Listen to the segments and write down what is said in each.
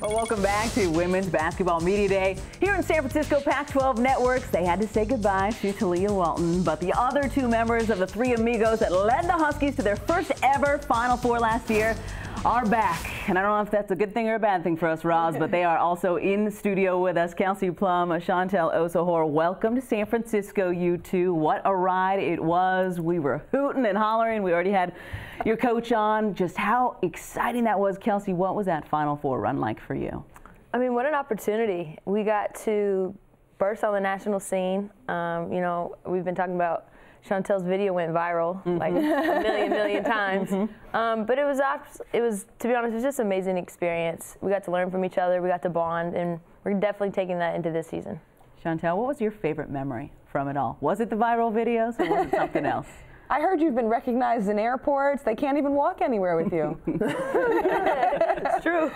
Well, welcome back to Women's Basketball Media Day. Here in San Francisco Pac-12 Networks, they had to say goodbye to Talia Walton, but the other two members of the Three Amigos that led the Huskies to their first ever Final Four last year are back. And I don't know if that's a good thing or a bad thing for us, Ros, but they are also in the studio with us. Kelsey Plum, Chantel Osahor, welcome to San Francisco, you two. What a ride it was. We were hooting and hollering. We already had your coach on. Just how exciting that was. Kelsey, what was that Final Four run like for you? I mean, what an opportunity. We got to burst on the national scene. Um, you know, we've been talking about Chantel's video went viral mm-hmm. like a million, million times. Mm-hmm. Um, but it was, it was, to be honest, it was just an amazing experience. We got to learn from each other, we got to bond, and we're definitely taking that into this season. Chantel, what was your favorite memory from it all? Was it the viral videos or was it something else? I heard you've been recognized in airports. They can't even walk anywhere with you. it's true.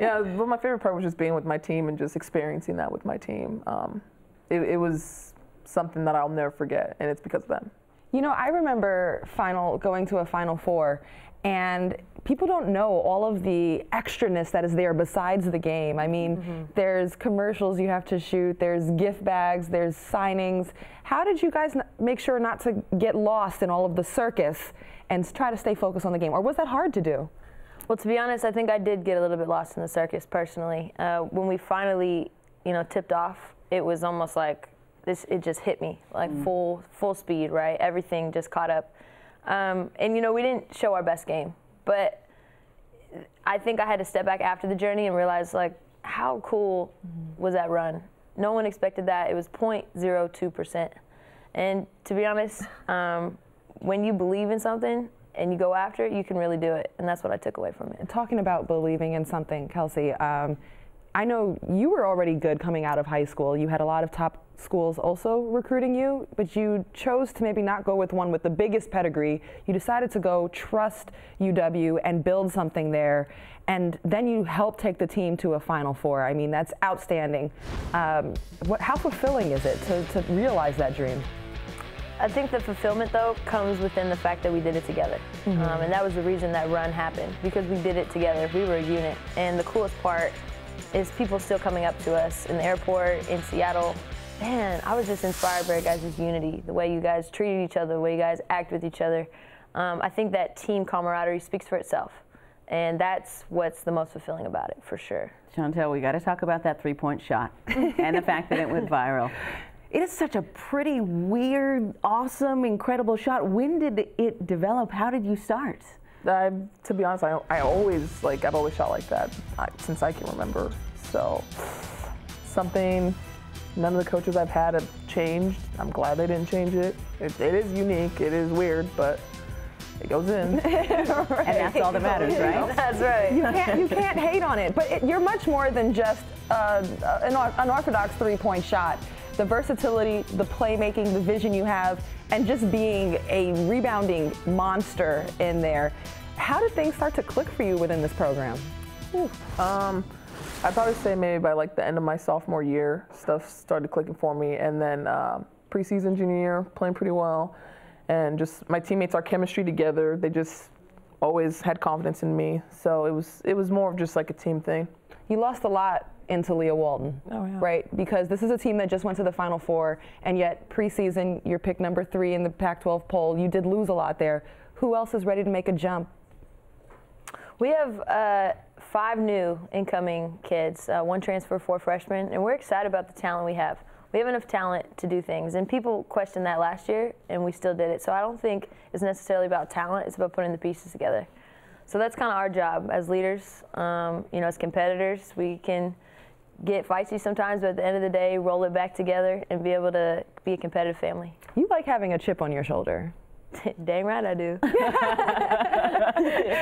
yeah, well, my favorite part was just being with my team and just experiencing that with my team. Um, it, it was something that I'll never forget, and it's because of them. You know, I remember final going to a Final Four, and people don't know all of the extraness that is there besides the game. I mean, mm-hmm. there's commercials you have to shoot, there's gift bags, there's signings. How did you guys n- make sure not to get lost in all of the circus and try to stay focused on the game, or was that hard to do? Well, to be honest, I think I did get a little bit lost in the circus personally. Uh, when we finally, you know, tipped off, it was almost like this it just hit me like mm. full full speed, right? Everything just caught up. Um, and you know, we didn't show our best game, but I think I had to step back after the journey and realize like how cool mm. was that run? No one expected that. It was 0.02 percent. And to be honest, um, when you believe in something and you go after it, you can really do it. And that's what I took away from it. Talking about believing in something, Kelsey, um, I know you were already good coming out of high school. You had a lot of top schools also recruiting you, but you chose to maybe not go with one with the biggest pedigree. You decided to go trust UW and build something there. And then you helped take the team to a Final Four. I mean, that's outstanding. Um, what, how fulfilling is it to, to realize that dream? I think the fulfillment, though, comes within the fact that we did it together. Mm-hmm. Um, and that was the reason that run happened, because we did it together. We were a unit. And the coolest part is people still coming up to us in the airport, in Seattle, man, I was just inspired by your guys' unity, the way you guys treated each other, the way you guys act with each other. Um, I think that team camaraderie speaks for itself. And that's what's the most fulfilling about it, for sure. Chantel, we got to talk about that three point shot and the fact that it went viral. It is such a pretty, weird, awesome, incredible shot. When did it develop? How did you start? I, to be honest, I, I always like I've always shot like that I, since I can remember. So something None of the coaches I've had have changed. I'm glad they didn't change it. It, it is unique. It is weird, but it goes in. right. And that's all that matters, right? That's right. You can't, you can't hate on it. But it, you're much more than just uh, an unorthodox three-point shot. The versatility, the playmaking, the vision you have, and just being a rebounding monster in there. How did things start to click for you within this program? Um, I'd probably say maybe by like the end of my sophomore year, stuff started clicking for me, and then uh, preseason junior year, playing pretty well, and just my teammates, our chemistry together, they just always had confidence in me. So it was it was more of just like a team thing. You lost a lot in Talia Walton, oh, yeah. right? Because this is a team that just went to the Final Four, and yet preseason you're picked number three in the Pac-12 poll. You did lose a lot there. Who else is ready to make a jump? We have. Uh, five new incoming kids, uh, one transfer, four freshmen, and we're excited about the talent we have. We have enough talent to do things, and people questioned that last year, and we still did it. So I don't think it's necessarily about talent; it's about putting the pieces together. So that's kind of our job as leaders. Um, you know, as competitors, we can get feisty sometimes, but at the end of the day, roll it back together and be able to be a competitive family. You like having a chip on your shoulder. Dang right I do.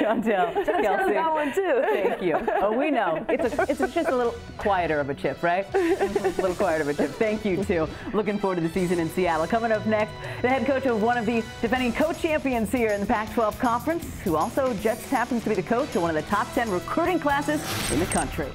Chantel, Kelsey. got one too. Thank you. Oh, we know. It's, a, it's just a little quieter of a chip, right? a little quieter of a chip. Thank you, too. Looking forward to the season in Seattle. Coming up next, the head coach of one of the defending co-champions here in the Pac-12 Conference, who also just happens to be the coach of one of the top 10 recruiting classes in the country.